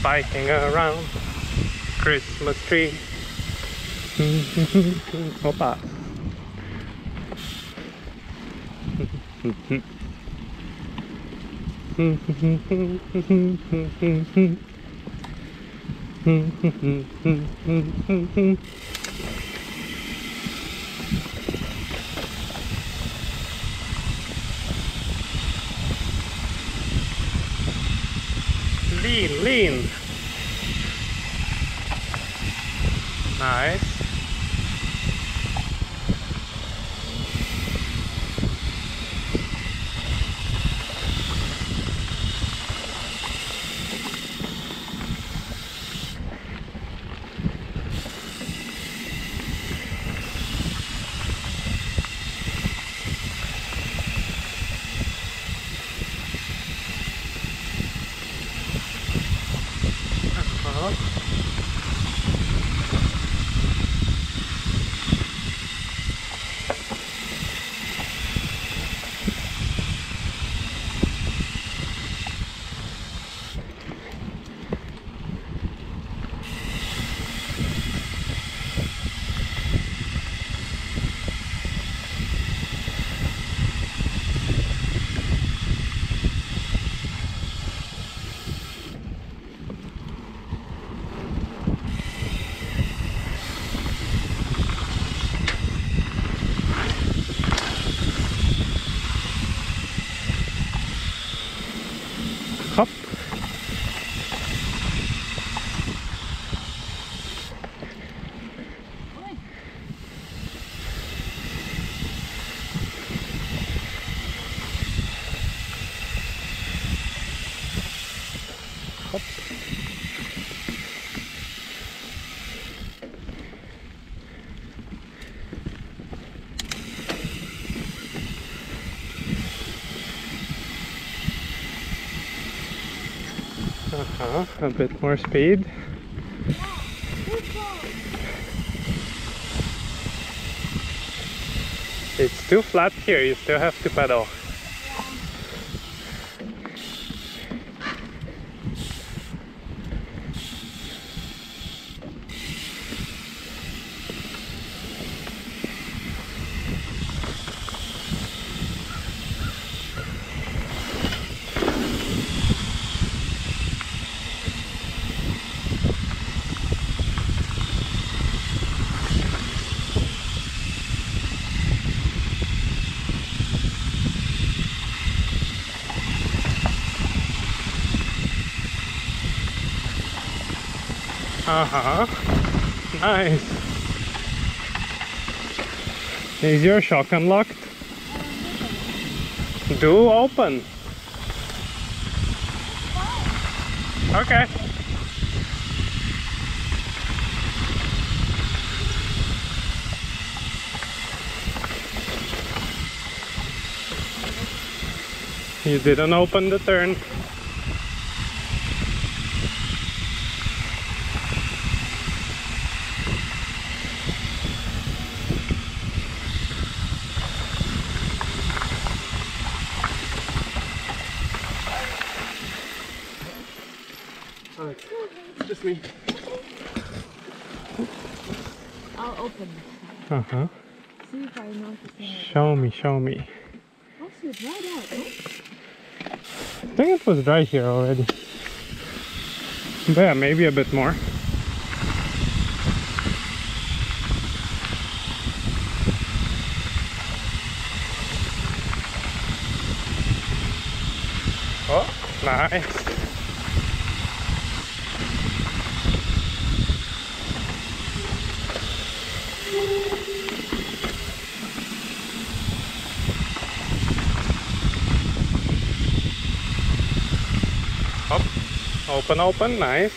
spiking around Christmas tree. Opa. lean, lean. Nice. Uh-huh. Hop. Uh-huh, a bit more speed. It's too flat here, you still have to pedal. Uh-huh. Nice. Is your shock unlocked? Do open. Okay. You didn't open the turn. Alright, just me. I'll open it. Uh-huh. See if I. Show me, show me. It dried out? I think it was dry here already. But yeah, maybe a bit more. Oh, nice. Up, open, open, nice.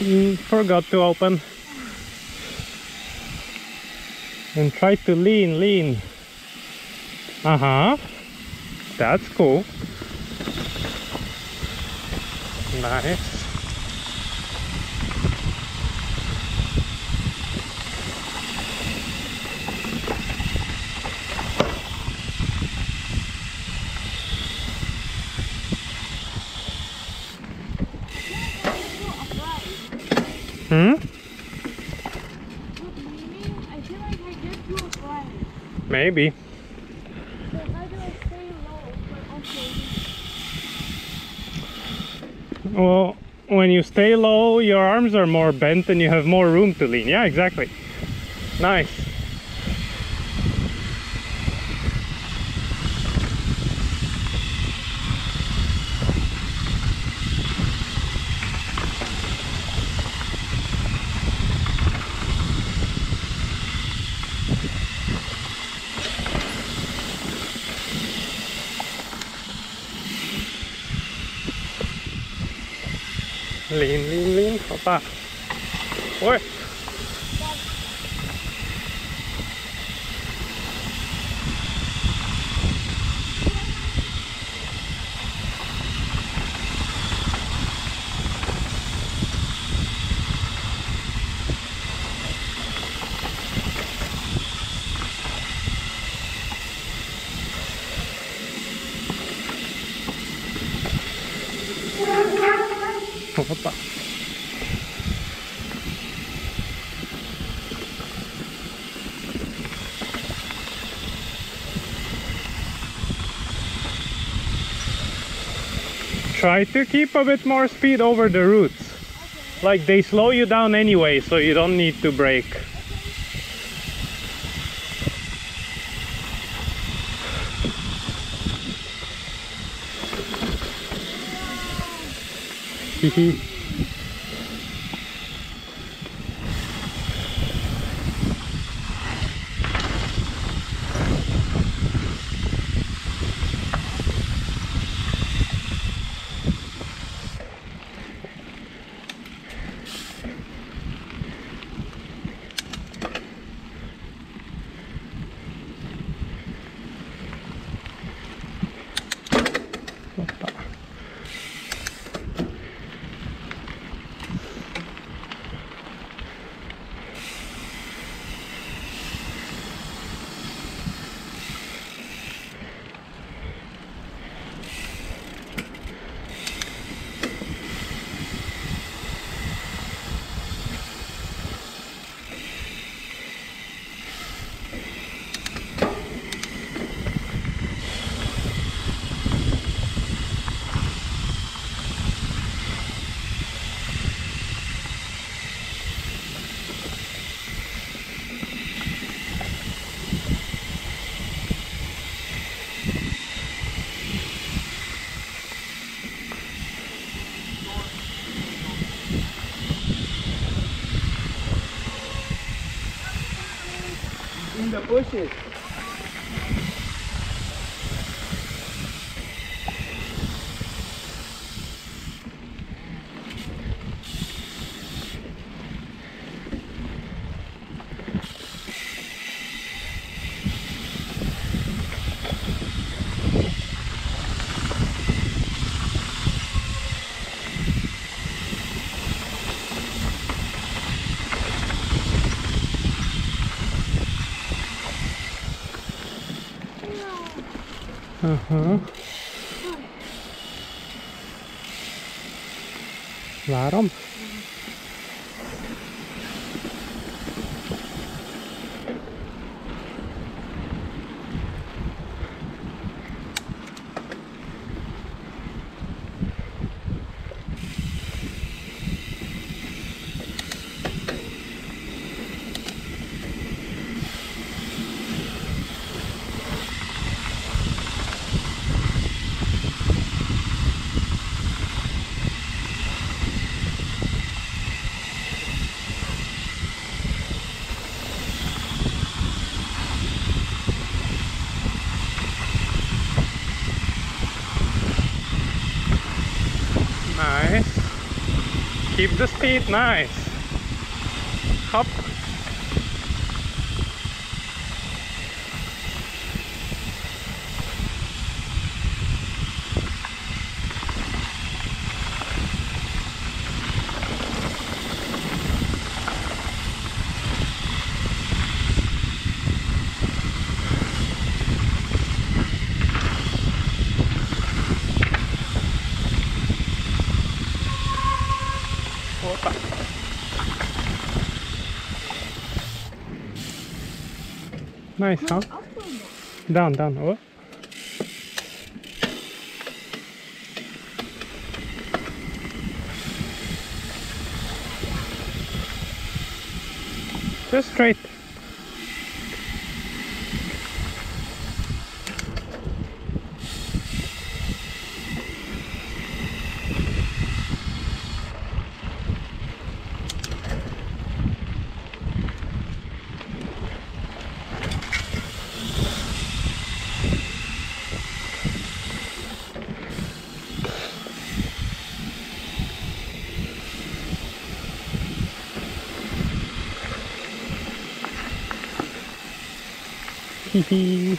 Mm, Forgot to open. And try to lean, lean. Uh huh. That's cool. Nice. Hmm? Look, maybe I feel like I get too afraid. Maybe. So how do I stay low but Maybe. Well, when you stay low, your arms are more bent and you have more room to lean. Yeah, exactly. Nice. Lean, lean, lean. Hoppa. Oi. Hoppa. Try to keep a bit more speed over the roots. Like they slow you down anyway, so you don't need to brake. The bushes. Uh-huh. Waarom? Nice. Keep the speed nice. Hop. Nice, huh? Down, down. Oh. Just straight. Hee hee.